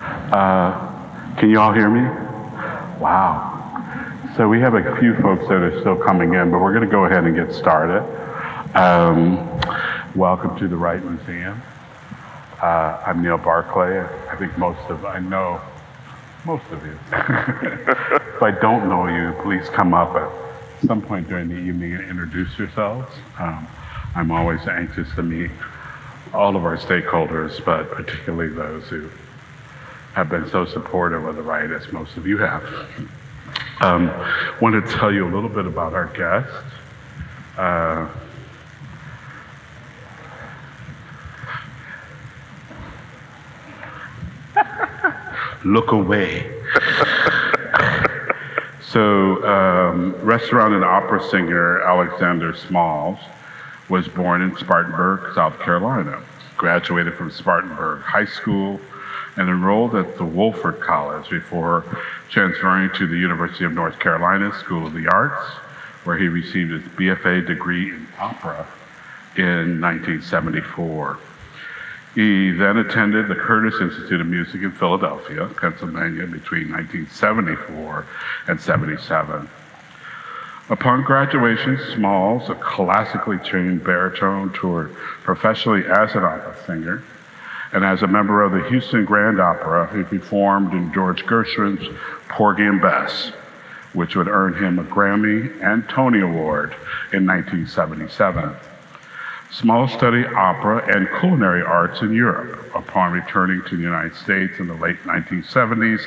Uh, can you all hear me? Wow. So we have a few folks that are still coming in, but we're going to go ahead and get started. Um, welcome to the Wright Museum. Uh, I'm Neil Barclay. I think most of, I know most of you. if I don't know you, please come up at some point during the evening and introduce yourselves. Um, I'm always anxious to meet all of our stakeholders, but particularly those who have been so supportive of the Wright as most of you have. Um, want to tell you a little bit about our guest. Uh, look away. so, um, restaurant and opera singer Alexander Smalls was born in Spartanburg, South Carolina. Graduated from Spartanburg High School and enrolled at the Wofford College before transferring to the University of North Carolina School of the Arts, where he received his BFA degree in opera in 1974. He then attended the Curtis Institute of Music in Philadelphia, Pennsylvania, between 1974 and 77. Upon graduation, Smalls, a classically trained baritone, toured professionally as an opera singer. And as a member of the Houston Grand Opera, he performed in George Gershwin's Porgy and Bess, which would earn him a Grammy and Tony Award in 1977. Smalls studied opera and culinary arts in Europe. Upon returning to the United States in the late 1970s,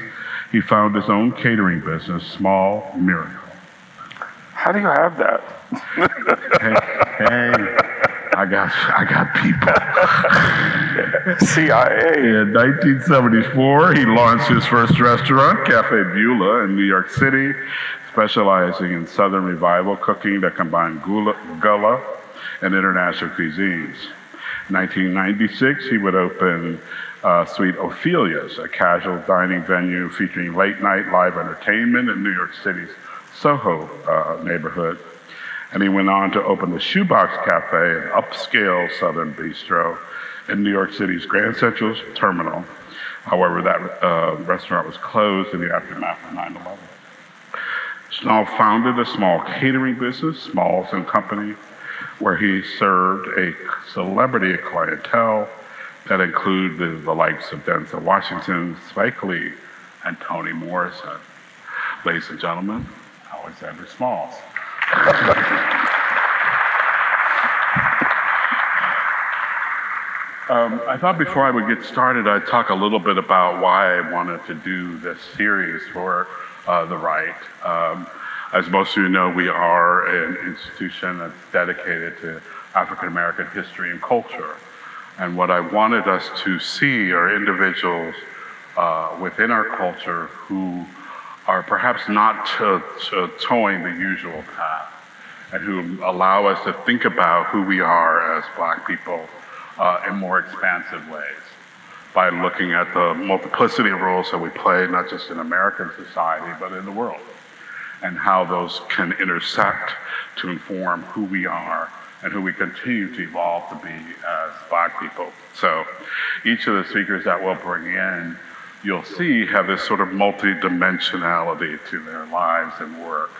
he founded his own catering business, Small Miracle. How do you have that? hey, hey, I got, I got people. CIA. In 1974, he launched his first restaurant, Cafe Beulah, in New York City, specializing in Southern revival cooking that combined gula, gullah and international cuisines. 1996, he would open uh, Sweet Ophelia's, a casual dining venue featuring late night live entertainment in New York City's Soho uh, neighborhood. And he went on to open the Shoebox Cafe, an upscale Southern bistro in New York City's Grand Central Terminal. However, that uh, restaurant was closed in the aftermath of 9 11. Small founded a small catering business, Smalls and Company, where he served a celebrity clientele that included the likes of Denzel Washington, Spike Lee, and Toni Morrison. Ladies and gentlemen, Alexander Smalls. um, I thought before I would get started, I'd talk a little bit about why I wanted to do this series for uh, the Wright. Um, as most of you know, we are an institution that's dedicated to African American history and culture. And what I wanted us to see are individuals uh, within our culture who are perhaps not to, to towing the usual path and who allow us to think about who we are as black people uh, in more expansive ways by looking at the multiplicity of roles that we play, not just in American society, but in the world, and how those can intersect to inform who we are and who we continue to evolve to be as black people. So each of the speakers that we'll bring in you'll see have this sort of multi-dimensionality to their lives and work.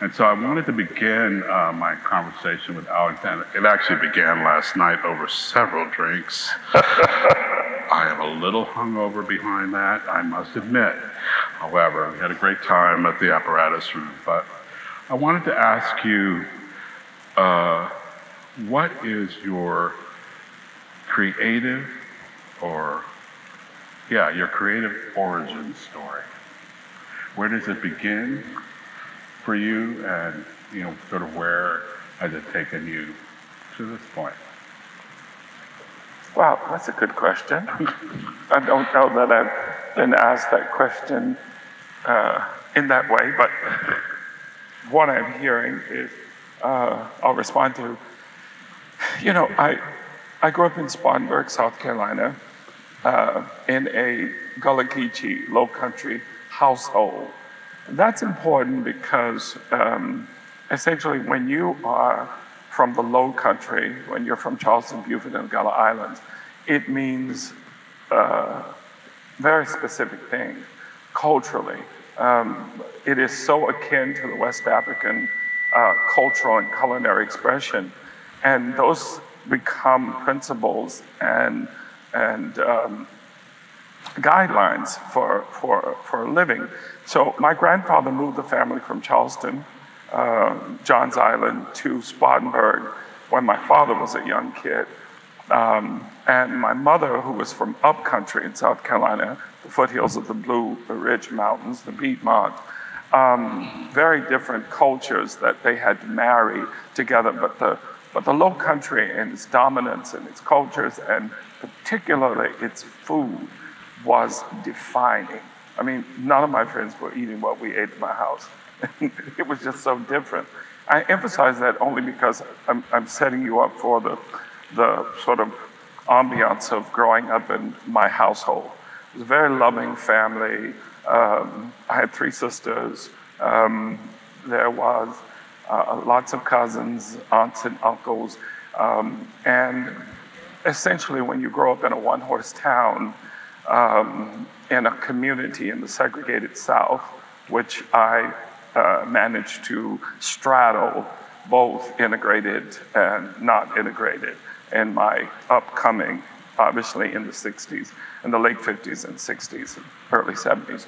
And so I wanted to begin uh, my conversation with Alexander. It actually began last night over several drinks. I am a little hungover behind that, I must admit. However, we had a great time at the apparatus room. But I wanted to ask you, uh, what is your creative or yeah, your creative origin story. Where does it begin for you, and you know, sort of where has it taken you to this point? Wow, that's a good question. I don't know that I've been asked that question uh, in that way, but what I'm hearing is uh, I'll respond to. You know, I I grew up in Spartanburg, South Carolina uh, in a Gullah Geechee low country household. That's important because um, essentially when you are from the low country, when you're from Charleston, Beaufort, and Gullah Islands, it means uh, very specific things culturally. Um, it is so akin to the West African uh, cultural and culinary expression, and those become principles and and um, guidelines for, for, for a living. So my grandfather moved the family from Charleston, uh, Johns Island, to Spartanburg when my father was a young kid. Um, and my mother, who was from upcountry in South Carolina, the foothills of the Blue Ridge Mountains, the Piedmont, um, very different cultures that they had to marry together. But the, but the low country and its dominance and its cultures, and particularly its food, was defining. I mean, none of my friends were eating what we ate in my house. it was just so different. I emphasize that only because I'm, I'm setting you up for the, the sort of ambiance of growing up in my household. It was a very loving family. Um, I had three sisters. Um, there was uh, lots of cousins, aunts, and uncles. Um, and essentially, when you grow up in a one horse town, um, in a community in the segregated South, which I uh, managed to straddle both integrated and not integrated in my upcoming, obviously in the 60s, in the late 50s and 60s, and early 70s.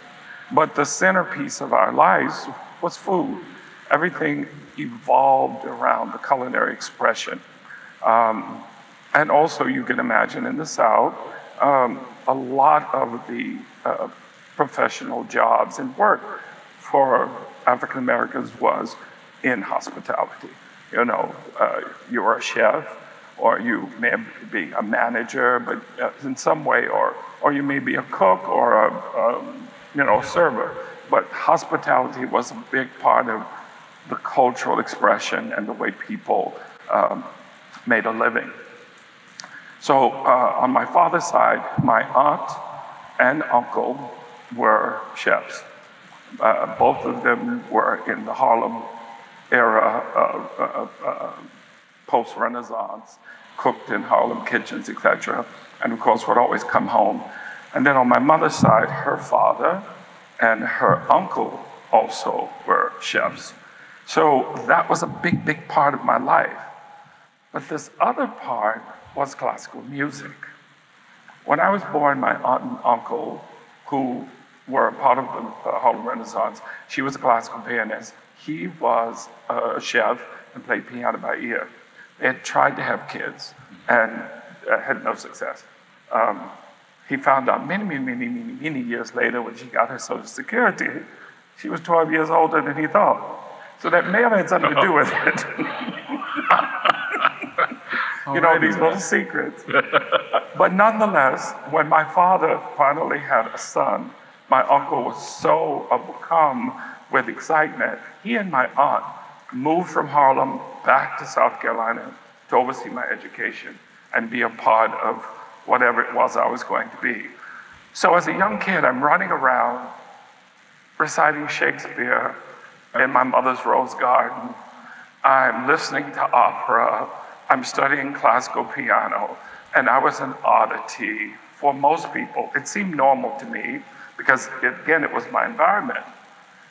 But the centerpiece of our lives was food. Everything evolved around the culinary expression. Um, and also, you can imagine in the South, um, a lot of the uh, professional jobs and work for African Americans was in hospitality. You know, uh, you're a chef, or you may be a manager, but uh, in some way, or or you may be a cook or a, a um, you know server. But hospitality was a big part of the cultural expression and the way people um, made a living. So uh, on my father's side, my aunt and uncle were chefs. Uh, both of them were in the Harlem era, uh, uh post Renaissance, cooked in Harlem kitchens, etc. And of course, would always come home. And then on my mother's side, her father and her uncle also were chefs. So that was a big, big part of my life. But this other part was classical music. When I was born, my aunt and uncle, who were a part of the uh, Harlem Renaissance, she was a classical pianist. He was a chef and played piano by ear. They had tried to have kids and uh, had no success. Um, he found out many, many, many, many, many years later when she got her Social Security, she was 12 years older than he thought. So that may have had something to do with it. you know, these little secrets. but nonetheless, when my father finally had a son, my uncle was so overcome with excitement. He and my aunt moved from Harlem back to South Carolina to oversee my education and be a part of whatever it was I was going to be. So as a young kid, I'm running around reciting Shakespeare in my mother's rose garden. I'm listening to opera. I'm studying classical piano, and I was an oddity for most people. It seemed normal to me because, again, it was my environment.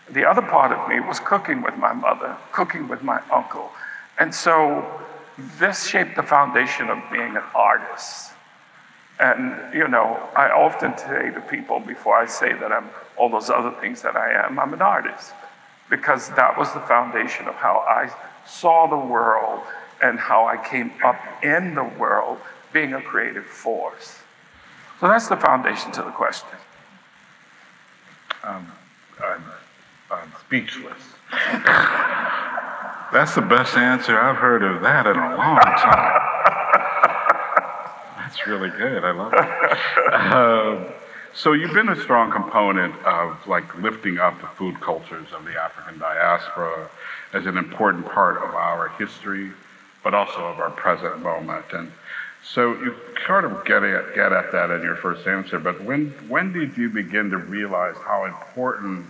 The other part of me was cooking with my mother, cooking with my uncle. And so this shaped the foundation of being an artist. And, you know, I often say to people before I say that I'm all those other things that I am, I'm an artist. Because that was the foundation of how I saw the world and how I came up in the world being a creative force. So that's the foundation to the question. Um, I'm, I'm speechless. that's the best answer I've heard of that in a long time. That's really good. I love it. Um, so you've been a strong component of like lifting up the food cultures of the African diaspora as an important part of our history but also of our present moment. And so you sort of get at, get at that in your first answer, but when, when did you begin to realize how important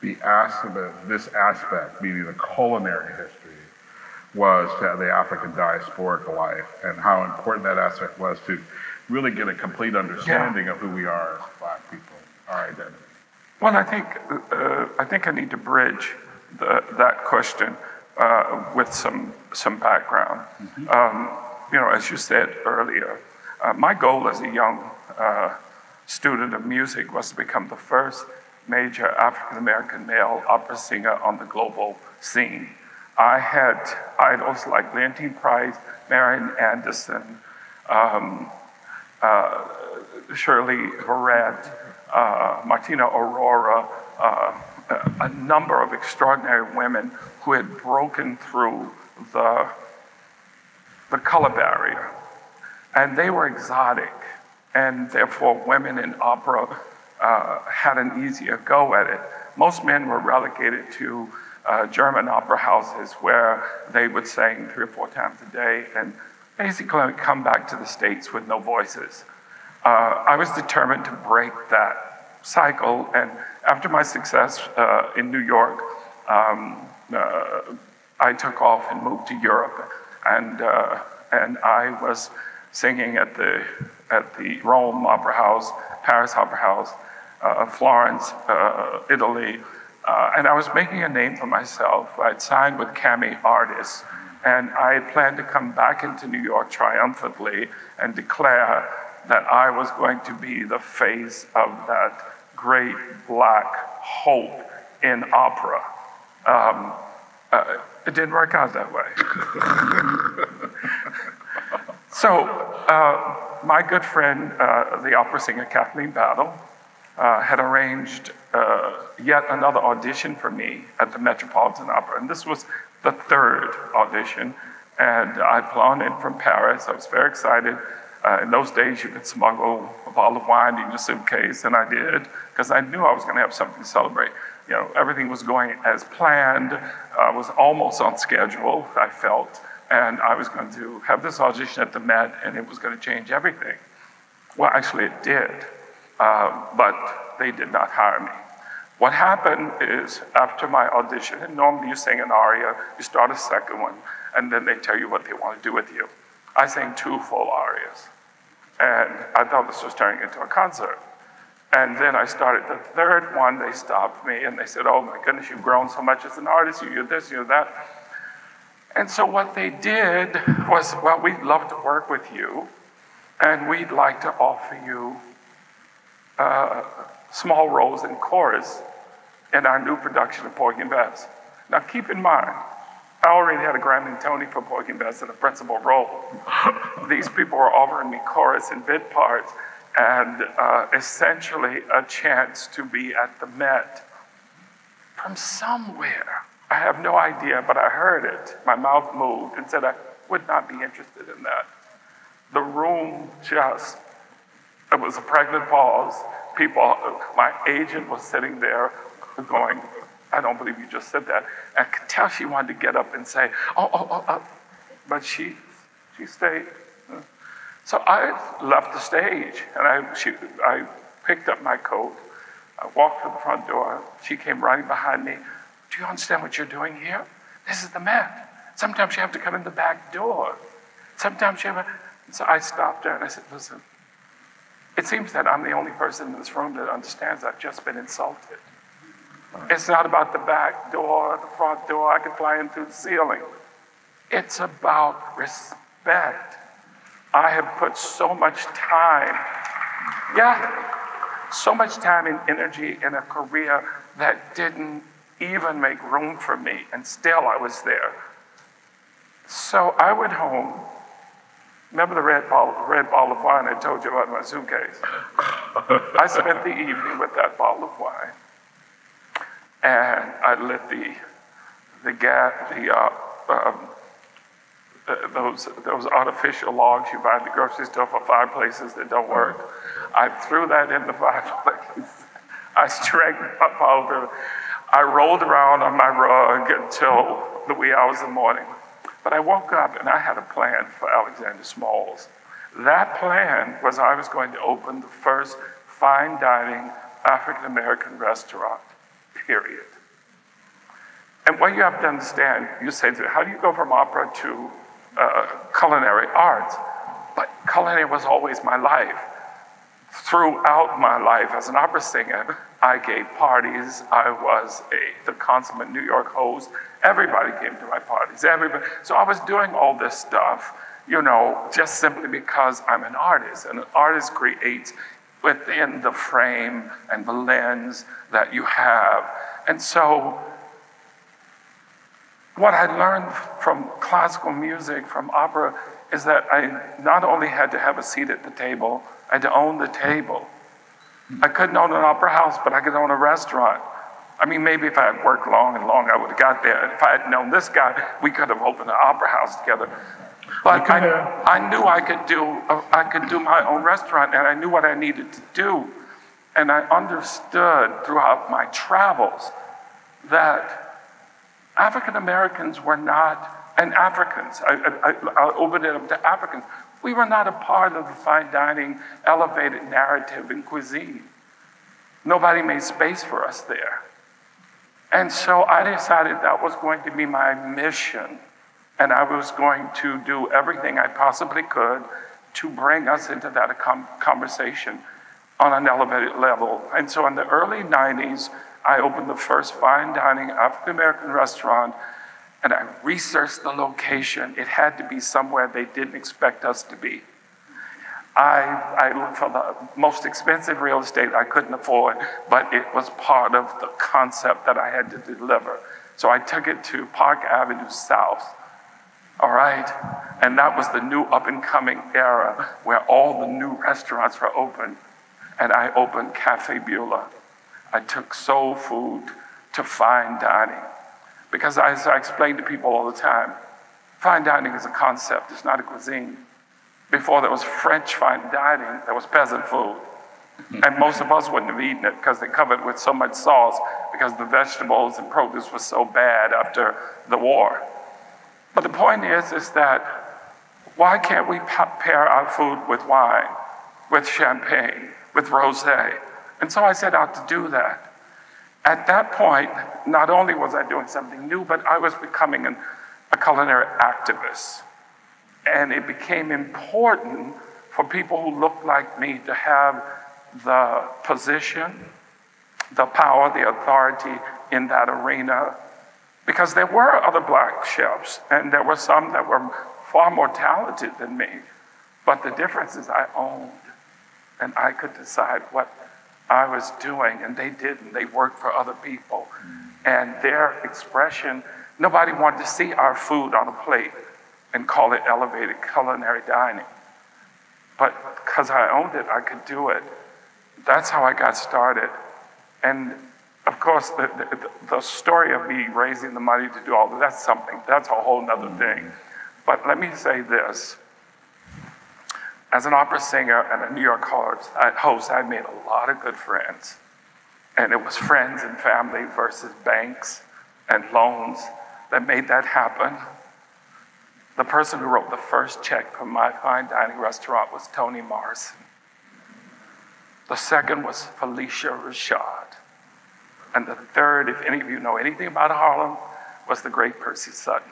the aspect, this aspect, meaning the culinary history, was to the African diasporic life, and how important that aspect was to really get a complete understanding of who we are as black people, our identity. Well, I think uh, I think I need to bridge the, that question uh, with some some background. Um, you know, as you said earlier, uh, my goal as a young uh, student of music was to become the first major African American male opera singer on the global scene. I had idols like Leontyne Price, Marian Anderson, um, uh, Shirley Verrett, uh, Martina Arroyo, uh, a number of extraordinary women who had broken through the, the color barrier. And they were exotic, and therefore women in opera uh, had an easier go at it. Most men were relegated to uh, German opera houses where they would sing three or four times a day and basically come back to the States with no voices. Uh, I was determined to break that cycle, and after my success uh, in New York, um, uh, I took off and moved to Europe, and, uh, and I was singing at the, at the Rome Opera House, Paris Opera House, uh, Florence, uh, Italy, and I was making a name for myself. I'd signed with Cami Artists, and I had planned to come back into New York triumphantly and declare that I was going to be the face of that great black hope in opera. Um, uh, it didn't work out that way. so, uh, my good friend, uh, the opera singer Kathleen Battle, uh, had arranged uh, yet another audition for me at the Metropolitan Opera. And this was the third audition. And I'd flown in from Paris. I was very excited. Uh, in those days, you could smuggle a bottle of wine in your suitcase, and I did, because I knew I was going to have something to celebrate. You know, everything was going as planned, uh, was almost on schedule, I felt, and I was going to have this audition at the Met, and it was going to change everything. Well, actually, it did, uh, but they did not hire me. What happened is, after my audition, and normally you sing an aria, you start a second one, and then they tell you what they want to do with you. I sang two full arias. And I thought this was turning into a concert. And then I started the third one, they stopped me and they said, Oh my goodness, you've grown so much as an artist, you, are this, you're that. And so what they did was, Well, we'd love to work with you, and we'd like to offer you uh, small roles in chorus in our new production of Porgy and Bess. Now keep in mind, I already had a Grammy Tony for Porgy and Bess in a principal role. These people were offering me chorus and bit parts and uh, essentially a chance to be at the Met from somewhere. I have no idea, but I heard it. My mouth moved and said I would not be interested in that. The room just, it was a pregnant pause. People, my agent was sitting there going, I don't believe you just said that. I could tell she wanted to get up and say, oh, oh, oh, oh. but she, she stayed. So I left the stage and I, she, I picked up my coat. I walked to the front door. She came running behind me. Do you understand what you're doing here? This is the Met. Sometimes you have to come in the back door. Sometimes you have a. So I stopped her and I said, listen, it seems that I'm the only person in this room that understands I've just been insulted. It's not about the back door, the front door, I can fly in through the ceiling. It's about respect. I have put so much time, yeah, so much time and energy in a career that didn't even make room for me, and still I was there. So I went home. Remember the red bottle, red bottle of wine I told you about in my suitcase? I spent the evening with that bottle of wine and I lit the the gas, the uh, um, those those artificial logs you buy at the grocery store for fireplaces that don't work. I threw that in the fireplace. I strangled my powder. I rolled around on my rug until the wee hours of the morning. But I woke up and I had a plan for Alexander Smalls. That plan was I was going to open the first fine dining African American restaurant period. And what you have to understand, you say, how do you go from opera to uh, culinary arts? But culinary was always my life. Throughout my life as an opera singer, I gave parties. I was a, the consummate New York host. Everybody came to my parties. Everybody. So I was doing all this stuff, you know, just simply because I'm an artist. And an artist creates within the frame and the lens that you have. And so what I learned from classical music, from opera, is that I not only had to have a seat at the table, I had to own the table. I couldn't own an opera house, but I could own a restaurant. I mean, maybe if I had worked long and long, I would have got there. If I had known this guy, we could have opened an opera house together. But I, I knew I could do uh, I could do my own restaurant, and I knew what I needed to do, and I understood throughout my travels that African Americans were not and Africans. I, I, I open it up to Africans. We were not a part of the fine dining, elevated narrative in cuisine. Nobody made space for us there. And so I decided that was going to be my mission. And I was going to do everything I possibly could to bring us into that conversation on an elevated level. And so in the early 90s, I opened the first fine dining African American restaurant and I researched the location. It had to be somewhere they didn't expect us to be. I, I looked for the most expensive real estate I couldn't afford, but it was part of the concept that I had to deliver. So I took it to Park Avenue South. All right? And that was the new up and coming era where all the new restaurants were open. And I opened Cafe Beulah. I took soul food to fine dining. Because as I explain to people all the time, fine dining is a concept, it's not a cuisine. Before there was French fine dining, there was peasant food. And most of us wouldn't have eaten it because they covered it with so much sauce because the vegetables and produce was so bad after the war. But the point is, is that why can't we pair our food with wine, with champagne, with rosé? And so I set out to do that. At that point, not only was I doing something new, but I was becoming an, a culinary activist. And it became important for people who looked like me to have the position, the power, the authority in that arena. Because there were other black chefs, and there were some that were far more talented than me. But the difference is I owned, and I could decide what I was doing, and they didn't. They worked for other people. And their expression, nobody wanted to see our food on a plate and call it elevated culinary dining. But because I owned it, I could do it. That's how I got started. And of course, the, the, the story of me raising the money to do all that, that's something, that's a whole other mm-hmm. thing. But let me say this as an opera singer and a New York host, I made a lot of good friends. And it was friends and family versus banks and loans that made that happen. The person who wrote the first check for my fine dining restaurant was Toni Morrison. The second was Phylicia Rashad. And the third, if any of you know anything about Harlem, was the great Percy Sutton.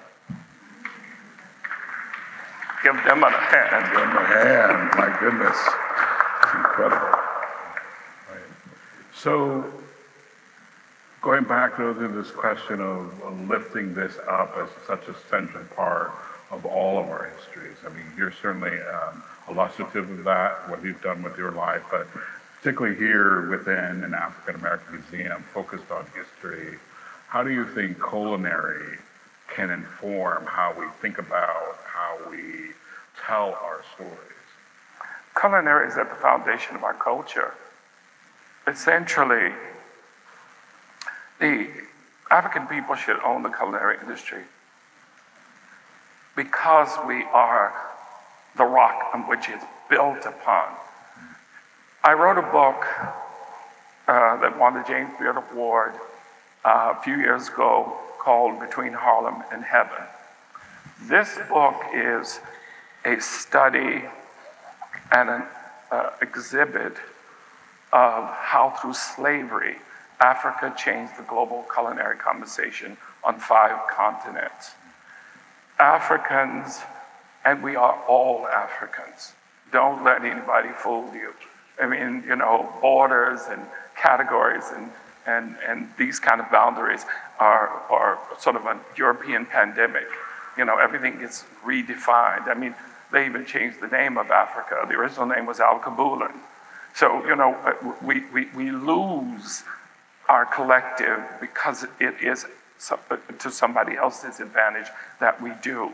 Give them a hand. Give them a hand. My goodness. It's incredible. So, going back though to this question of lifting this up as such a central part of all of our histories. I mean, you're certainly um, illustrative of that, what you've done with your life, but particularly here within an African American museum focused on history, how do you think culinary can inform how we think about how we tell our stories. Culinary is at the foundation of our culture. Essentially, the African people should own the culinary industry because we are the rock on which it's built upon. I wrote a book uh, that won the James Beard Award uh, a few years ago called Between Harlem and Heaven. This book is a study and an uh, exhibit of how through slavery Africa changed the global culinary conversation on five continents. Africans, and we are all Africans, Don't let anybody fool you. I mean, you know, borders and categories and, and, and these kind of boundaries are, are sort of a European pandemic. You know, everything gets redefined. I mean, they even changed the name of Africa. The original name was Alkebulan. So, you know, uh, we, we, we lose our collective because it is to somebody else's advantage that we do.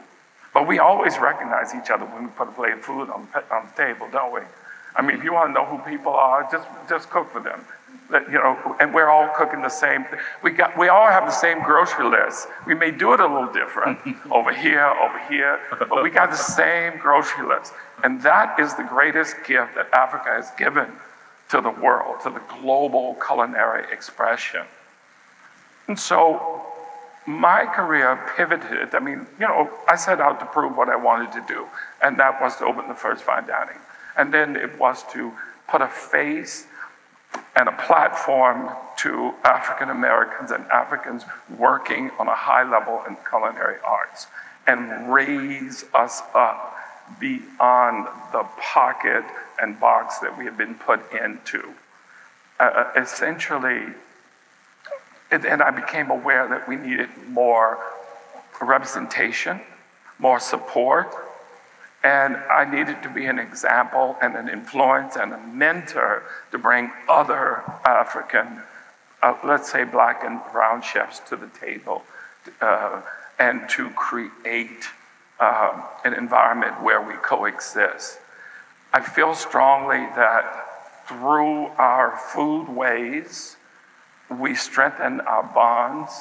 But we always recognize each other when we put a plate of food on the, on the table, don't we? I mean, if you want to know who people are, just, just cook for them. You know, and we're all cooking the same. We, got, we all have the same grocery list. We may do it a little different over here, over here, but we got the same grocery list. And that is the greatest gift that Africa has given to the world, to the global culinary expression. And so my career pivoted. I mean, you know, I set out to prove what I wanted to do, and that was to open the first fine dining. And then it was to put a face and a platform to African Americans and Africans working on a high level in culinary arts and raise us up beyond the pocket and box that we have been put into. Uh, essentially, it, and I became aware that we needed more representation, more support, and I needed to be an example and an influence and a mentor to bring other African, uh, let's say black and brown chefs to the table uh, and to create uh, an environment where we coexist. I feel strongly that through our food ways, we strengthen our bonds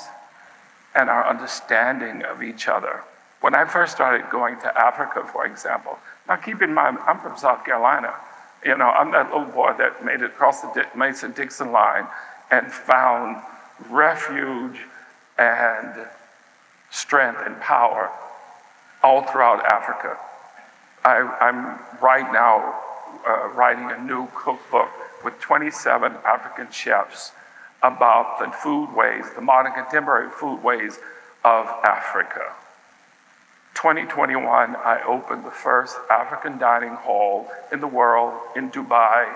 and our understanding of each other. When I first started going to Africa, for example, now keep in mind, I'm from South Carolina. You know, I'm that little boy that made it across the Mason-Dixon line and found refuge and strength and power all throughout Africa. I, am right now uh, writing a new cookbook with 27 African chefs about the food ways, the modern contemporary food ways of Africa. 2021, I opened the first African dining hall in the world in Dubai,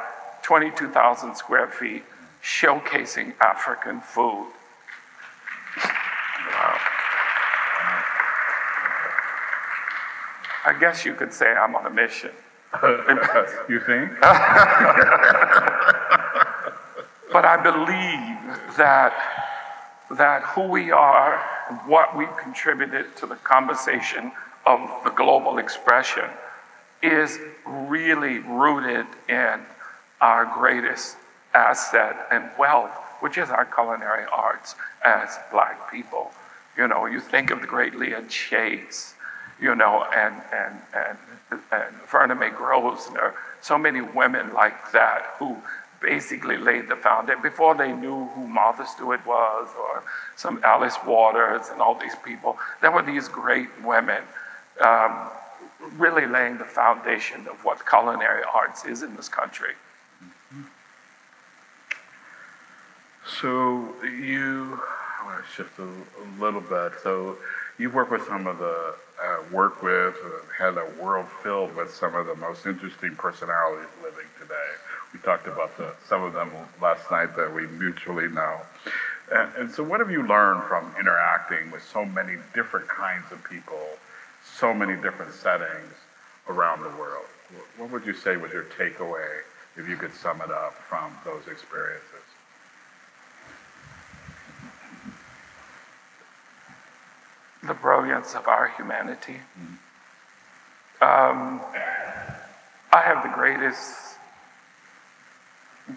22,000 square feet, showcasing African food. Wow. I guess you could say I'm on a mission. you think? but I believe that, that who we are what we've contributed to the conversation of the global expression is really rooted in our greatest asset and wealth, which is our culinary arts as black people. You know, you think of the great Leah Chase, you know, and, and, and, and Vertamae Grosvenor, and there are so many women like that who basically laid the foundation before they knew who Martha Stewart was or some Alice Waters and all these people. There were these great women um, really laying the foundation of what culinary arts is in this country. So you, I want to shift a, a little bit. So you work with some of the, uh, work with, uh, had a world filled with some of the most interesting personalities living today. We talked about the, some of them last night that we mutually know. And, and so, what have you learned from interacting with so many different kinds of people, so many different settings around the world? What would you say was your takeaway if you could sum it up from those experiences? The brilliance of our humanity. Mm-hmm. Um, I have the greatest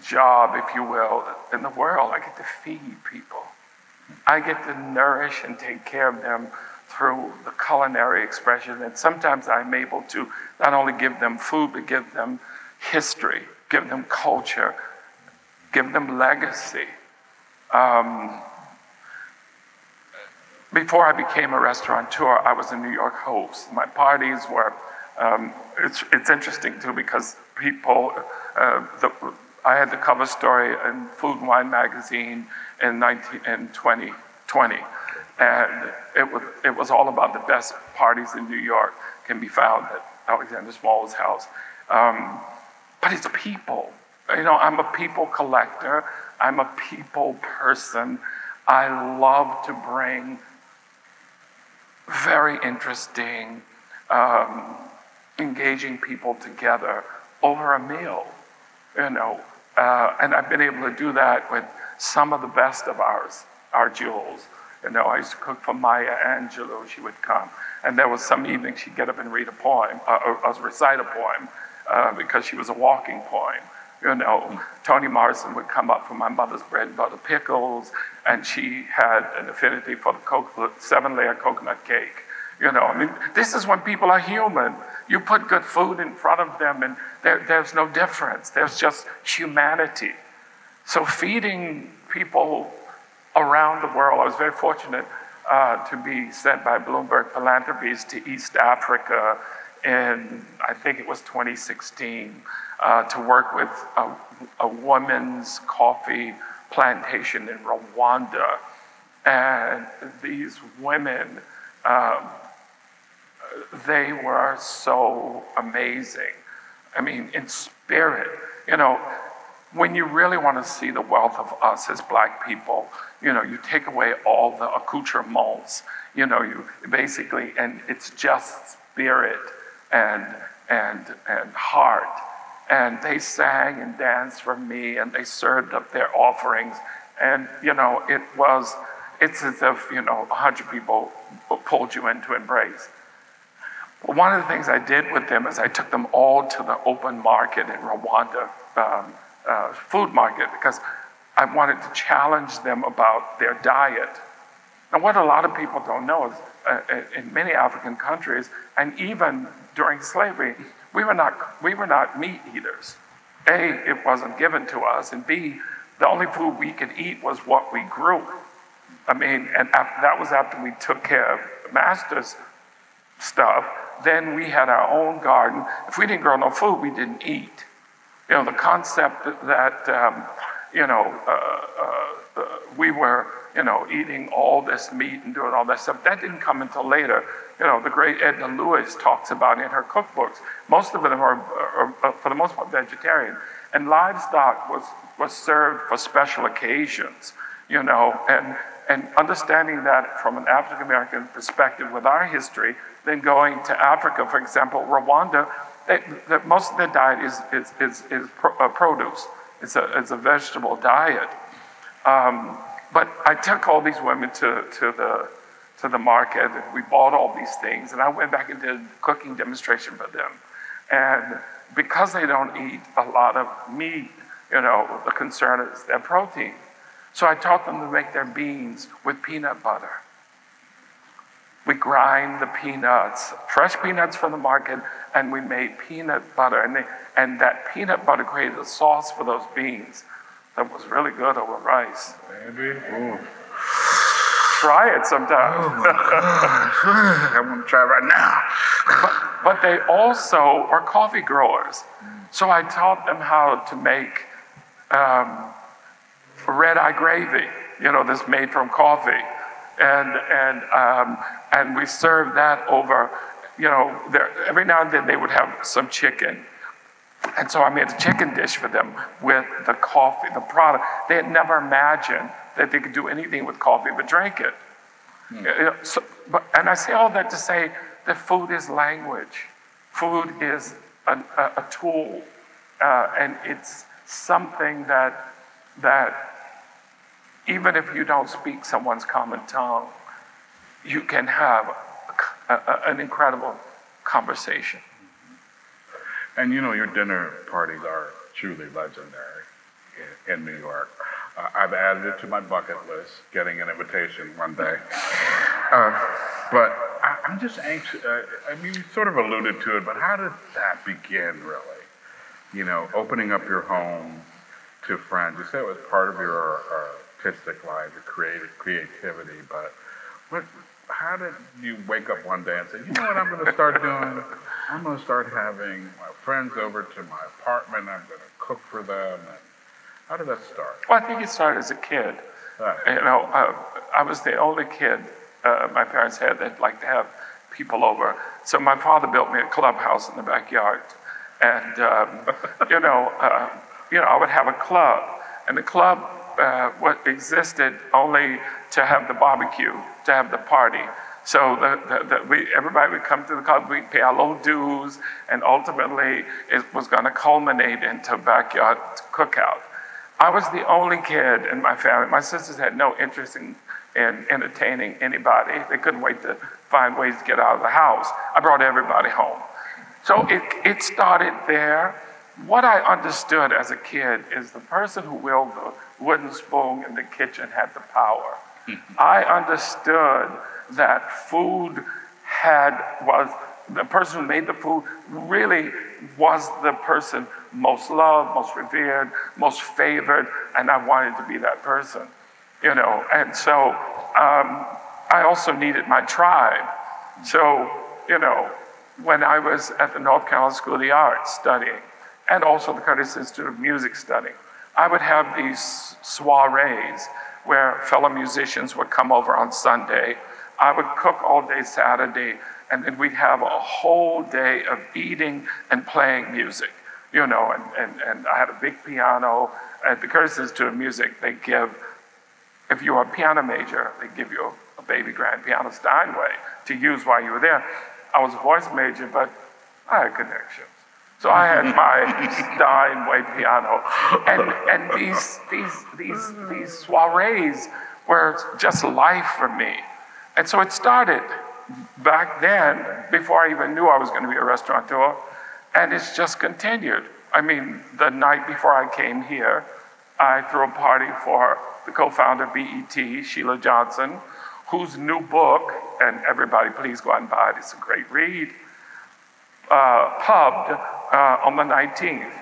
job, if you will, in the world. I get to feed people. I get to nourish and take care of them through the culinary expression. And sometimes I'm able to not only give them food, but give them history, give them culture, give them legacy. Um, before I became a restaurateur, I was a New York host. My parties were, um, it's, it's interesting too because people, uh, the, I had the cover story in Food and Wine magazine in, 19, in 2020. And it was, it was all about the best parties in New York can be found at Alexander Small's house. Um, but it's people. You know, I'm a people collector. I'm a people person. I love to bring very interesting, um, engaging people together over a meal. You know, uh, and I've been able to do that with some of the best of ours, our jewels. You know, I used to cook for Maya Angelou. She would come, and there was some evening she'd get up and read a poem, uh, or, or recite a poem, uh, because she was a walking poem. You know, Toni Morrison would come up for my mother's bread and butter pickles, and she had an affinity for the seven-layer coconut cake. You know, I mean, this is when people are human. You put good food in front of them, and there, there's no difference. There's just humanity. So feeding people around the world, I was very fortunate uh, to be sent by Bloomberg Philanthropies to East Africa in, I think it was 2016, uh, to work with a, a, woman's coffee plantation in Rwanda. And these women, um, they were so amazing. I mean, in spirit, you know, when you really want to see the wealth of us as black people, you know, you take away all the accoutrements, you know, you basically, and it's just spirit and, and, and heart. And they sang and danced for me and they served up their offerings. And, you know, it was, it's as if, you know, a hundred people pulled you into embrace. One of the things I did with them is I took them all to the open market in Rwanda, um, uh, food market, because I wanted to challenge them about their diet. Now, what a lot of people don't know is uh, in many African countries, and even during slavery, we were not, we were not meat eaters. A, it wasn't given to us, and B, the only food we could eat was what we grew. I mean, and after, that was after we took care of master's stuff. Then we had our own garden. If we didn't grow no food, we didn't eat. You know, the concept that, um, you know, uh, uh, uh, we were, you know, eating all this meat and doing all that stuff, that didn't come until later. You know, the great Edna Lewis talks about in her cookbooks. Most of them are, are, are for the most part, vegetarian. And livestock was, was served for special occasions, you know, and, and understanding that from an African American perspective with our history, then going to Africa, for example, Rwanda, they, they, most of their diet is, is, is, is pro, uh, produce. It's a, it's a vegetable diet. Um, but I took all these women to, to, the, to the market and we bought all these things and I went back and did cooking demonstration for them. And because they don't eat a lot of meat, you know, the concern is their protein. So I taught them to make their beans with peanut butter. We grind the peanuts, fresh peanuts from the market, and we made peanut butter. And, they, and that peanut butter created a sauce for those beans that was really good over rice. Baby, Ooh. Try it sometime. Oh my God. I want to try right now. but, but they also are coffee growers. So I taught them how to make um, red eye gravy, you know, that's made from coffee. And, and, um, and we served that over, you know, there, every now and then they would have some chicken. And so I made a chicken dish for them with the coffee, the product. They had never imagined that they could do anything with coffee but drink it. Mm. So, but, and I say all that to say that food is language. Food is a, a, a tool, uh, and it's something that, that even if you don't speak someone's common tongue, you can have a, a, an incredible conversation. And you know, your dinner parties are truly legendary in, in New York. Uh, I've added it to my bucket list, getting an invitation one day. Uh, but I, am just anxious. Uh, I mean, you sort of alluded to it, but how did that begin, really? You know, opening up your home to friends. You said it was part of your artistic life, your creative creativity, but what, how did you wake up one day and say, you know what I'm going to start doing? I'm going to start having my friends over to my apartment. I'm going to cook for them. And how did that start? Well, I think it started as a kid. Right. You know, uh, I was the only kid uh, my parents had that liked to have people over. So my father built me a clubhouse in the backyard. And, um, you, know, uh, you know, I would have a club. And the club uh, what existed only to have the barbecue, to have the party. So the, the, the, we, everybody would come to the club, we'd pay our little dues, and ultimately it was going to culminate into backyard cookout. I was the only kid in my family. My sisters had no interest in, in entertaining anybody. They couldn't wait to find ways to get out of the house. I brought everybody home. So it, it started there. What I understood as a kid is the person who wielded the wooden spoon in the kitchen had the power. I understood that food had was the person who made the food really was the person most loved, most revered, most favored, and I wanted to be that person, you know. And so um, I also needed my tribe. So, you know, when I was at the North Carolina School of the Arts studying, and also the Curtis Institute of Music Study. I would have these soirees where fellow musicians would come over on Sunday. I would cook all day Saturday, and then we'd have a whole day of eating and playing music, you know, and, and, and I had a big piano. At the Curtis Institute of Music, they give, if you're a piano major, they give you a, a baby grand piano Steinway to use while you were there. I was a voice major, but I had connections. So I had my Steinway piano, and and these these these these soirees were just life for me, and so it started back then before I even knew I was going to be a restaurateur, and it's just continued. I mean, the night before I came here, I threw a party for the co-founder of BET, Sheila Johnson, whose new book, and everybody please go out and buy it. It's a great read. Uh, pubbed uh, on the 19th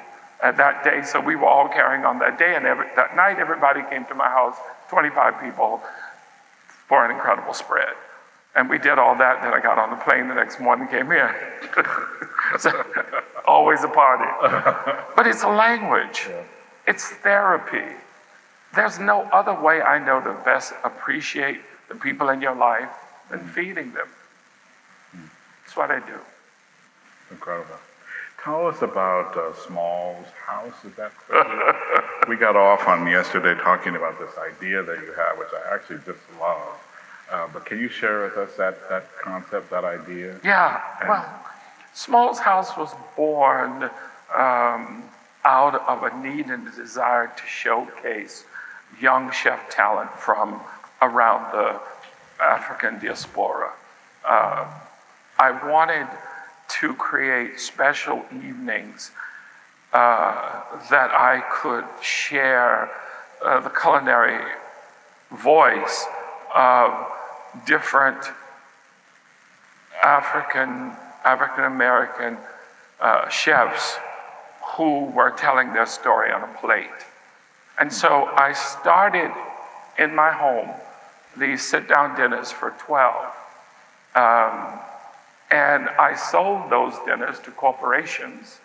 at that day. So we were all carrying on that day. And every, that night, everybody came to my house, 25 people, for an incredible spread. And we did all that. Then I got on the plane the next morning and came here. so, always a party. But it's a language, yeah. it's therapy. There's no other way I know to best appreciate the people in your life than feeding them. That's what I do. Incredible. Tell us about uh, Small's house. Is that we got off on yesterday talking about this idea that you have, which I actually just love. Uh, but can you share with us that, that concept, that idea? Yeah. And well, Small's house was born um, out of a need and a desire to showcase young chef talent from around the African diaspora. Uh, I wanted to create special evenings uh, that I could share uh, the culinary voice of different African African American uh, chefs who were telling their story on a plate. And so I started in my home these sit down dinners for 12. Um, and I sold those dinners to corporations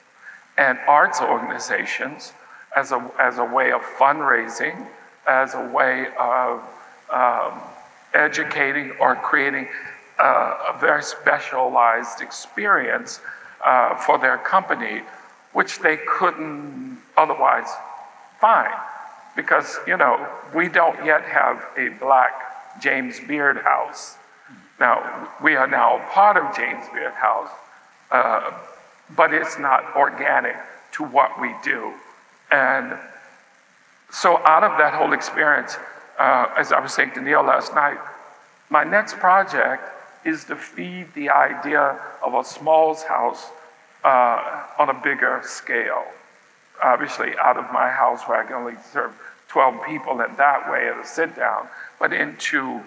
and arts organizations as a, as a way of fundraising, as a way of um, educating or creating a very specialized experience uh, for their company, which they couldn't otherwise find. Because, you know, we don't yet have a black James Beard house now, we are now part of James Beard House, uh, but it's not organic to what we do. And so, out of that whole experience, uh, as I was saying to Neil last night, my next project is to feed the idea of a Smalls house uh, on a bigger scale. Obviously, out of my house where I can only serve 12 people in that way at a sit down, but into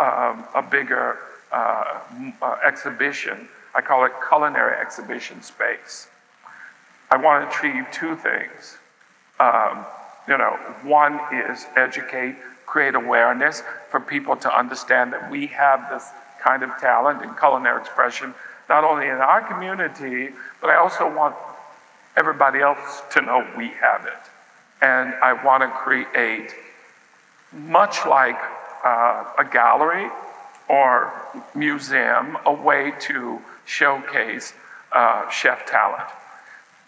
um, a bigger uh, uh, exhibition. I call it culinary exhibition space. I want to achieve two things. Um, you know, one is educate, create awareness for people to understand that we have this kind of talent in culinary expression, not only in our community, but I also want everybody else to know we have it. And I want to create, much like uh, a gallery or museum a way to showcase uh, chef talent.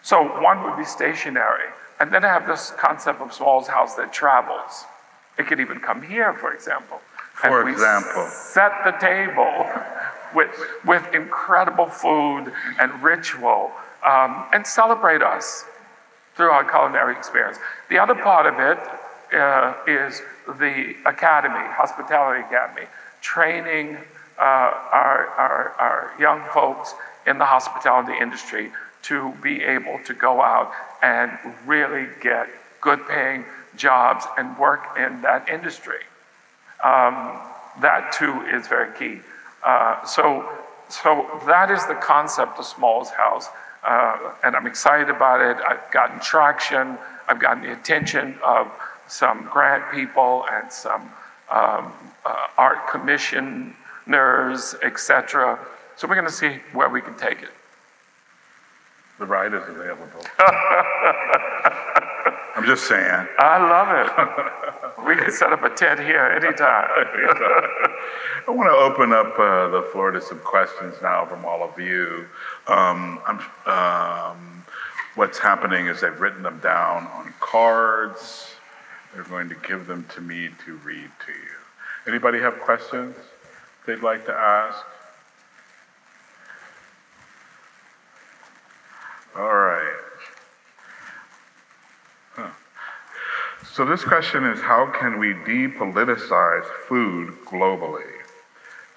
So one would be stationary. And then I have this concept of Smalls House that travels. It could even come here, for example. For and we example? Set the table with, with incredible food and ritual um, and celebrate us through our culinary experience. The other part of it uh, is the academy, Hospitality Academy, training uh, our, our, our young folks in the hospitality industry to be able to go out and really get good paying jobs and work in that industry. Um, that too is very key. Uh, so, so that is the concept of Smalls House. Uh, and I'm excited about it. I've gotten traction. I've gotten the attention of some grant people and some um, uh, art commissioners, etc. So we're going to see where we can take it. The ride is available. I'm just saying. I love it. we can set up a tent here anytime. I want to open up uh, the floor to some questions now from all of you. Um, um, what's happening is they've written them down on cards. They're going to give them to me to read to you. Anybody have questions they'd like to ask? All right. Huh. So this question is, how can we depoliticize food globally?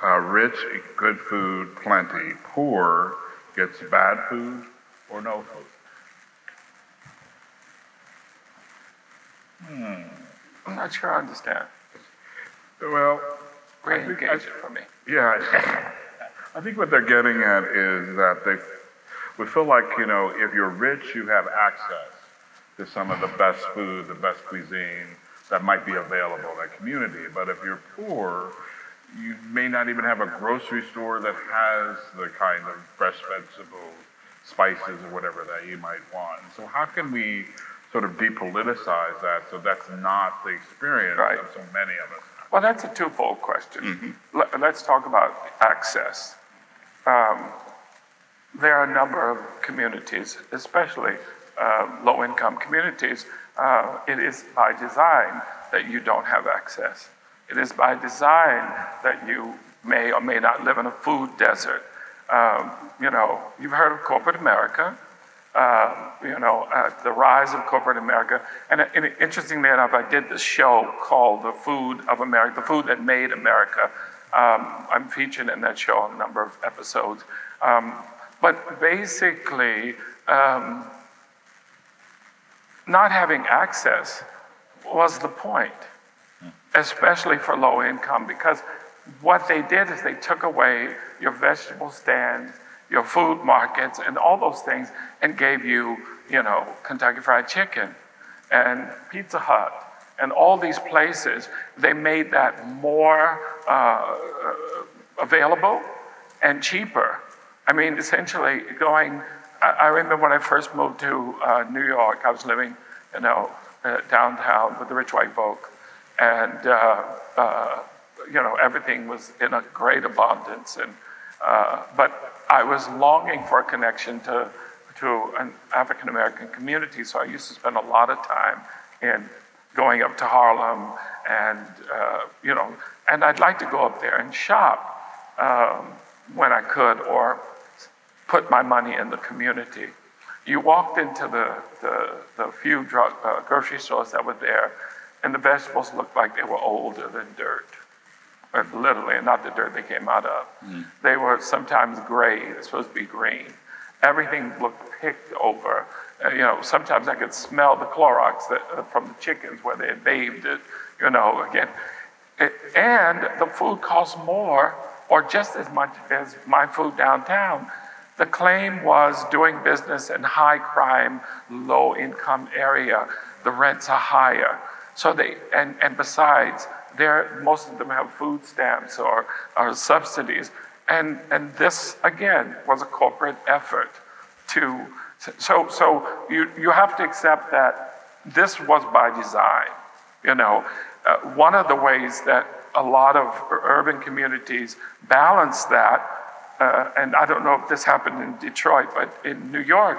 Uh, rich, good food, plenty. Poor gets bad food or no food. Hmm. I'm not sure I understand. Well, re-engage it for me. Yeah, I think what they're getting at is that they we feel like you know if you're rich, you have access to some of the best food, the best cuisine that might be available in that community. But if you're poor, you may not even have a grocery store that has the kind of fresh vegetables, spices, or whatever that you might want. And so, how can we sort of depoliticize that so that's not the experience right. of so many of us? Well, that's a twofold question. Mm-hmm. Let's talk about access. Um, there are a number of communities, especially uh, low income communities. Uh, it is by design that you don't have access. It is by design that you may or may not live in a food desert. Um, you know, you've heard of corporate America uh, you know, uh, the rise of corporate America. And, and, interestingly enough, I did this show called The Food of America, The Food That Made America. Um, I'm featured in that show on a number of episodes. Um, but basically, um, not having access was the point, especially for low income, because what they did is they took away your vegetable stands your food markets and all those things and gave you, you know, Kentucky Fried Chicken and Pizza Hut and all these places. They made that more uh, available and cheaper. I mean, essentially going, I, remember when I first moved to uh, New York, I was living, you know, uh, downtown with the rich white folk. And, uh, uh, you know, everything was in a great abundance. And, uh, but I was longing for a connection to, to an African American community, so I used to spend a lot of time in going up to Harlem and, uh, you know, and I'd like to go up there and shop um, when I could or put my money in the community. You walked into the, the, the few drug, uh, grocery stores that were there, and the vegetables looked like they were older than dirt literally, not the dirt they came out of. Mm. They were sometimes gray, they're supposed to be green. Everything looked picked over. Uh, you know, sometimes I could smell the Clorox that, uh, from the chickens where they had bathed it, you know, again. It, and the food cost more, or just as much as my food downtown. The claim was doing business in high crime, low income area, the rents are higher. So they, and, and besides, most of them have food stamps or, or subsidies. And, and this, again, was a corporate effort to, so, so you, you have to accept that this was by design. You know, uh, one of the ways that a lot of urban communities balance that. Uh, and I don't know if this happened in Detroit, but in New York,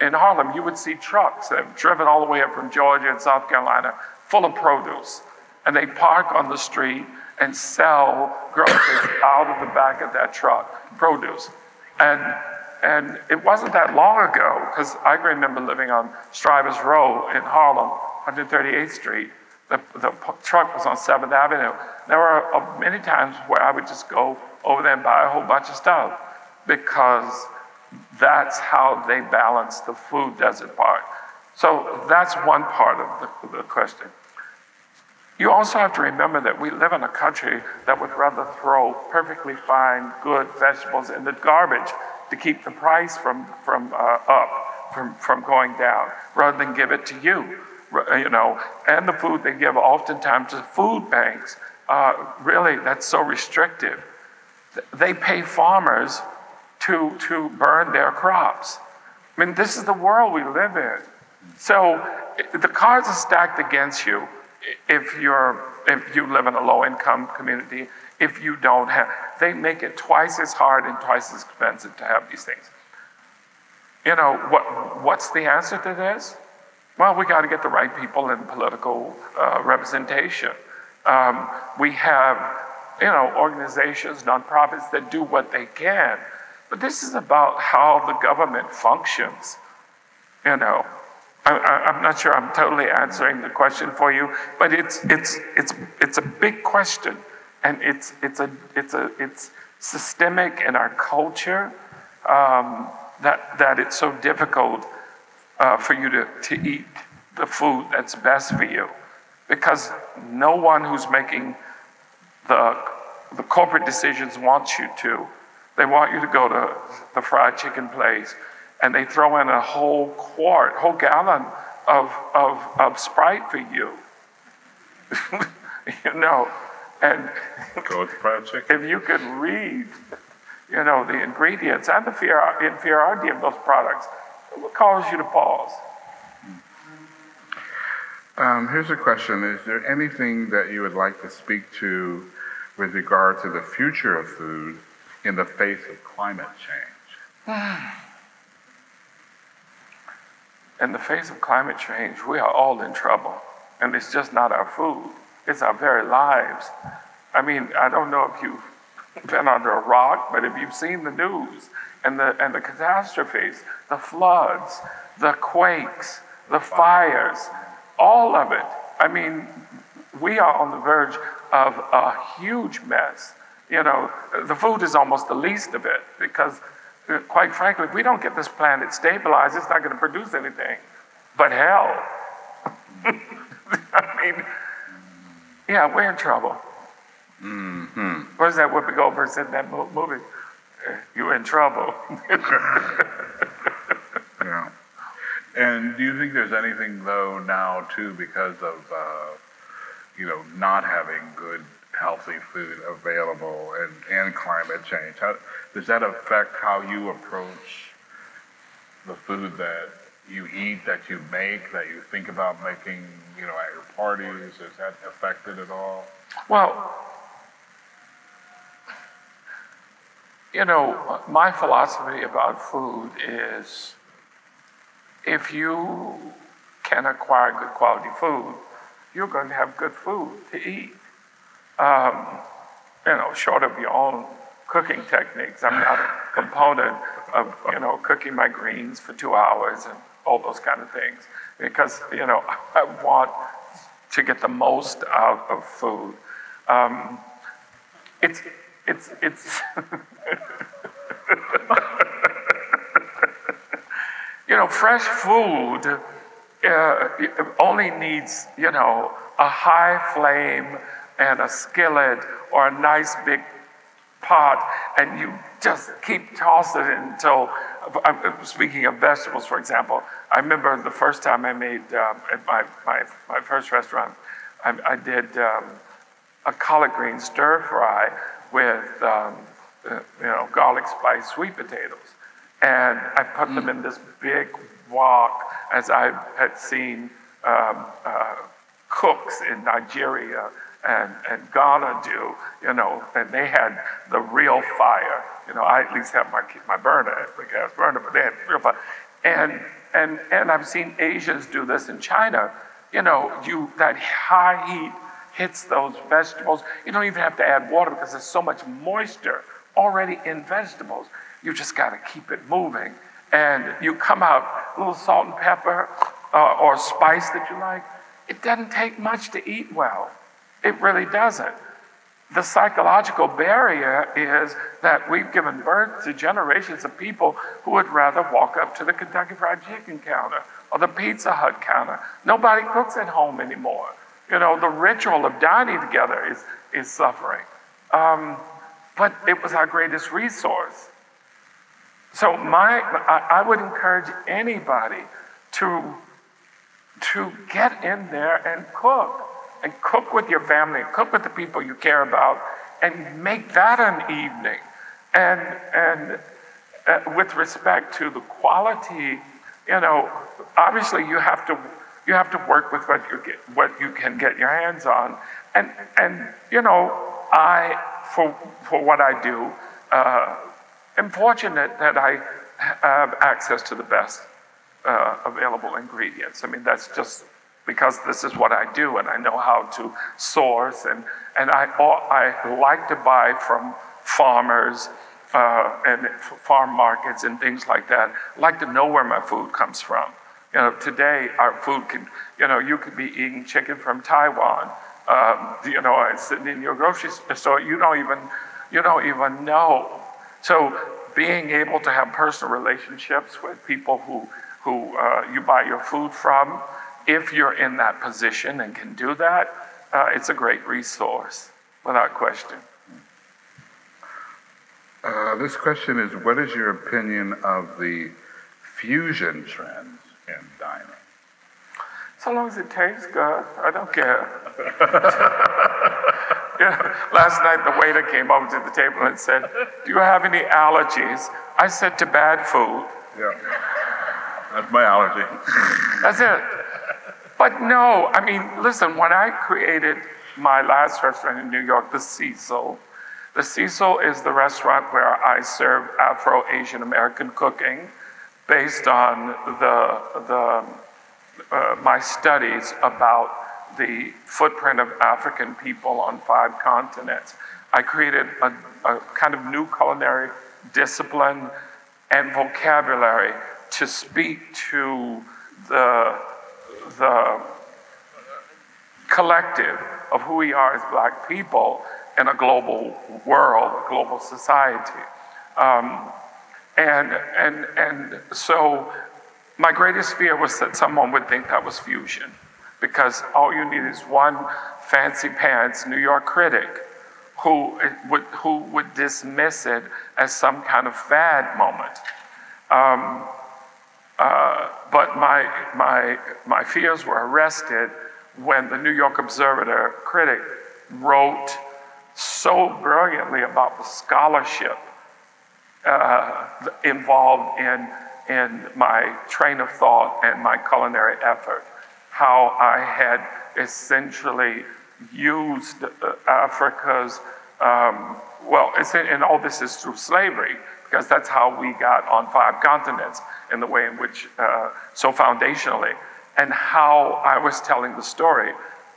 in Harlem, you would see trucks that have driven all the way up from Georgia and South Carolina full of produce. And they park on the street and sell groceries out of the back of that truck, produce. And, and it wasn't that long ago, because I remember living on Strivers Row in Harlem, 138th Street. The, the truck was on 7th Avenue. There were uh, many times where I would just go over there and buy a whole bunch of stuff because that's how they balance the food desert part. So that's one part of the, the question. You also have to remember that we live in a country that would rather throw perfectly fine, good vegetables in the garbage to keep the price from, from uh, up, from, from going down, rather than give it to you. You know, and the food they give oftentimes to food banks, uh, really, that's so restrictive. They pay farmers to, to burn their crops. I mean, this is the world we live in. So the cards are stacked against you if you're if you live in a low income community, if you don't have, they make it twice as hard and twice as expensive to have these things. You know, what, what's the answer to this? Well, we got to get the right people in political uh, representation. Um, we have, you know, organizations, nonprofits that do what they can. But this is about how the government functions. You know, I, am not sure I'm totally answering the question for you, but it's, it's, it's, it's a big question. And it's, it's, a, it's, a, it's systemic in our culture um, that, that it's so difficult uh, for you to, to eat the food that's best for you. Because no one who's making the, the corporate decisions wants you to. They want you to go to the fried chicken place and they throw in a whole quart, whole gallon of, of, of Sprite for you. you know, and if you could read, you know, the ingredients and the inferiority of those products, it would cause you to pause. Um, here's a question Is there anything that you would like to speak to with regard to the future of food in the face of climate change? in the face of climate change, we are all in trouble. And it's just not our food, it's our very lives. I mean, I don't know if you've been under a rock, but if you've seen the news and the, and the catastrophes, the floods, the quakes, the fires, all of it, I mean, we are on the verge of a huge mess. You know, the food is almost the least of it because quite frankly, if we don't get this planet stabilized, it's not going to produce anything but hell. I mean, yeah, we're in trouble. Mm-hmm. What is that Whoopi Goldberg said in that movie? You're in trouble. yeah. And do you think there's anything, though, now, too, because of, uh, you know, not having good, healthy food available and, and climate change? How, does that affect how you approach the food that you eat, that you make, that you think about making, you know, at your parties? Is that affected at all? Well, you know, my philosophy about food is if you can acquire good quality food, you're going to have good food to eat. Um, you know, short of your own cooking techniques. I'm not a component of, you know, cooking my greens for two hours and all those kind of things because, you know, I want to get the most out of food. Um, it's, it's, it's, you know, fresh food uh, only needs, you know, a high flame and a skillet or a nice big pot and you just keep tossing it until, I'm speaking of vegetables, for example. I remember the first time I made, um, at my, my, my first restaurant, I, I did um, a collard green stir fry with, um, uh, you know, garlic spice sweet potatoes. And I put mm. them in this big wok as I had seen um, uh, cooks in Nigeria and, and Ghana do, you know, and they had the real fire. You know, I at least have my, my burner, the gas burner, but they had real fire. And, and, and I've seen Asians do this in China. You know, you, that high heat hits those vegetables. You don't even have to add water because there's so much moisture already in vegetables. You just got to keep it moving. And you come out, a little salt and pepper uh, or spice that you like. It doesn't take much to eat well. It really doesn't. The psychological barrier is that we've given birth to generations of people who would rather walk up to the Kentucky Fried Chicken counter or the Pizza Hut counter. Nobody cooks at home anymore. You know, the ritual of dining together is, is suffering. Um, but it was our greatest resource. So my, I, I would encourage anybody to, to get in there and cook and cook with your family, cook with the people you care about, and make that an evening. And, and uh, with respect to the quality, you know, obviously you have to, you have to work with what you, get, what you can get your hands on. And, and you know, I, for, for what I do, uh, am fortunate that I have access to the best uh, available ingredients. I mean, that's just because this is what I do and I know how to source and, and I, I like to buy from farmers uh, and farm markets and things like that. I like to know where my food comes from. You know, today our food can, you know, you could be eating chicken from Taiwan. Um, you know, sitting in your grocery store. You don't even, you don't even know. So being able to have personal relationships with people who, who uh, you buy your food from, if you're in that position and can do that, uh, it's a great resource, without question. Uh, this question is What is your opinion of the fusion trends in dining? So long as it tastes good, I don't care. last night the waiter came over to the table and said, Do you have any allergies? I said, To bad food. Yeah. That's my allergy. That's it. But no, I mean, listen, when I created my last restaurant in New York, the Cecil, the Cecil is the restaurant where I serve Afro Asian American cooking based on the, the, uh, my studies about the footprint of African people on five continents. I created a, a kind of new culinary discipline and vocabulary to speak to the the collective of who we are as black people in a global world, a global society. Um, and, and, and so my greatest fear was that someone would think that was fusion because all you need is one fancy pants New York critic who would, who would dismiss it as some kind of fad moment. Um, but my, my, my fears were arrested when the New York Observer critic wrote so brilliantly about the scholarship uh, involved in, in my train of thought and my culinary effort. How I had essentially used uh, Africa's, um, well, and all this is through slavery, because that's how we got on five continents in the way in which, uh, so foundationally, and how I was telling the story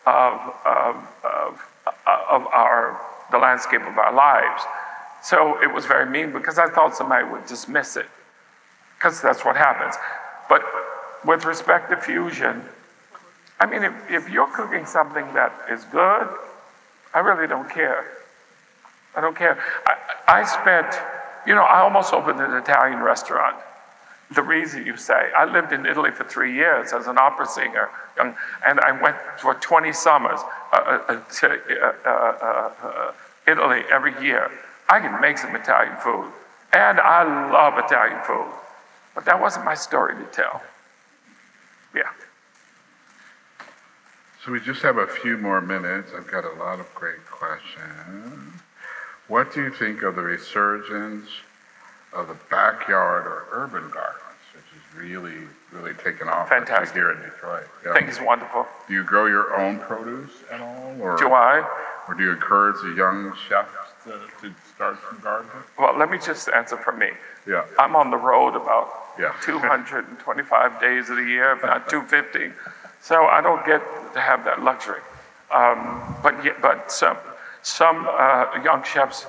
of, of, of, of our, the landscape of our lives. So it was very mean because I thought somebody would dismiss it, because that's what happens. But with respect to fusion, I mean, if, if you're cooking something that is good, I really don't care. I don't care. I, I spent you know, I almost opened an Italian restaurant. The reason you say, I lived in Italy for three years as an opera singer, and I went for 20 summers uh, uh, uh to uh, uh, Italy every year. I can make some Italian food, and I love Italian food, but that wasn't my story to tell. Yeah. So we just have a few more minutes. I've got a lot of great questions. What do you think of the resurgence of the backyard or urban gardens, which is really really taken off Fantastic. here in Detroit. Yeah. I think it's wonderful. Do you grow your own produce at all, or Do I? or do you encourage the young chefs to, to start some gardens? Well, let me just answer for me. Yeah. I'm on the road about Yeah. 225 days of the year, if not 250. So I don't get to have that luxury. Um, but but some some uh, young chefs,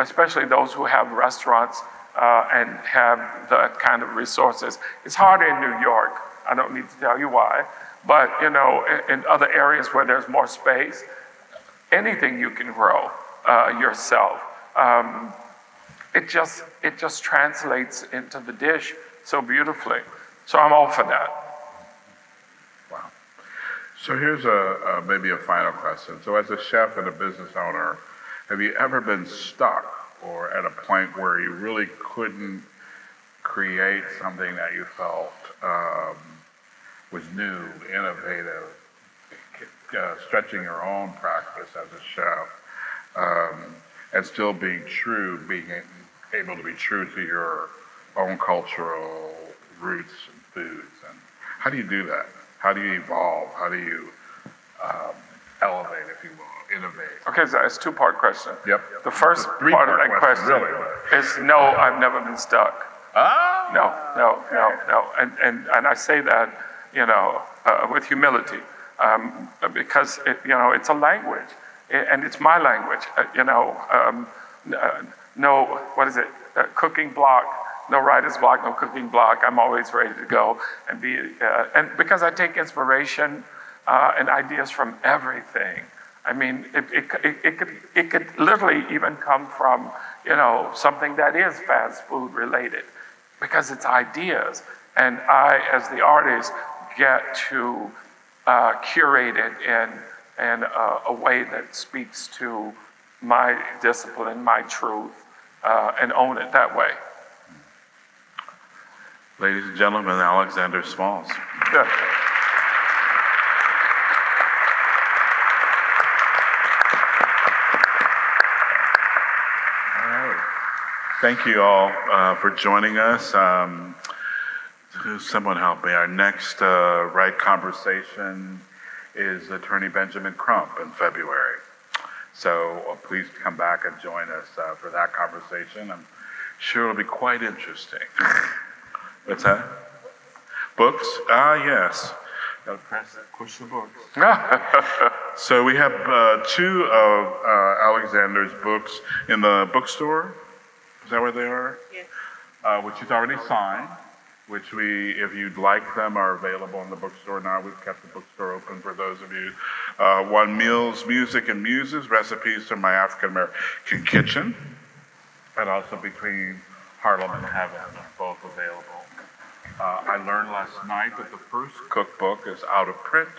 especially those who have restaurants uh, and have that kind of resources, it's harder in New York. I don't need to tell you why. But you know, in, in other areas where there's more space, anything you can grow uh, yourself. Um, it just it just translates into the dish so beautifully. So I'm all for that. So here's a, a maybe a final question. So as a chef and a business owner, have you ever been stuck or at a point where you really couldn't create something that you felt um, was new, innovative, uh, stretching your own practice as a chef, um, and still being true, being able to be true to your own cultural roots and foods? And how do you do that? How do you evolve? How do you um, elevate, if you will, innovate? Okay, so it's a two-part question. Yep. The first It's part of that question, question really, is no, I've never been stuck. Ah, No, no, no, no. And, and, and I say that, you know, uh, with humility, um, because, it, you know, it's a language, and it's my language. Uh, you know, um, uh, no, what is it? Uh, cooking block, no writer's block, no cooking block. I'm always ready to go and be, uh, and because I take inspiration uh, and ideas from everything. I mean, it, it, it, it, could, it could literally even come from, you know, something that is fast food related because it's ideas. And I, as the artist, get to uh, curate it in, in a, a way that speaks to my discipline, my truth, uh, and own it that way. Ladies and gentlemen, Alexander Smalls. Yeah. Thank you all uh, for joining us. Um, someone help me. Our next uh, Wright conversation is Attorney Benjamin Crump in February. So uh, please come back and join us uh, for that conversation. I'm sure it'll be quite interesting. What's that? Books? Ah, yes. Gotta press that, push the books. So we have uh, two of uh, Alexander's books in the bookstore. Is that where they are? Yes. Uh, which is already signed. Which we, if you'd like them, are available in the bookstore now. We've kept the bookstore open for those of you. Uh, one Meals, Music, and Muses: Recipes from My African American Kitchen, and also Between Harlem and Heaven, both available. Uh, I learned last night that the first cookbook is out of print,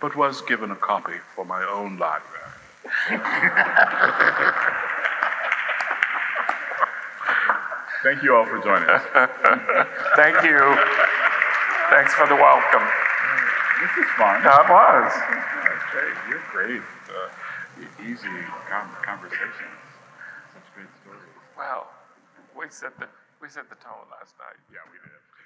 but was given a copy for my own library. Thank you all for joining us. Thank you. Thanks for the welcome. This is fun. That was. Great. You're great. Uh, easy con- conversations. Such great stories. Well, we set the, we set the tone last night. Yeah, we did.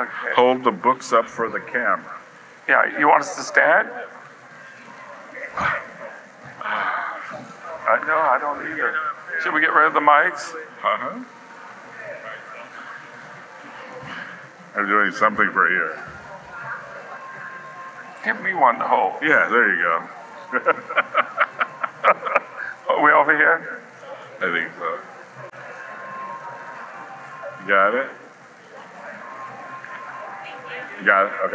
Okay. Hold the books up for the camera. Yeah, you want us to stand? Uh, no, I don't either. Should we get rid of the mics? Uh-huh. I'm doing something for here. Give me one to hold. Yeah, there you go. Are we over here? I think so. You got it? You got it? Okay.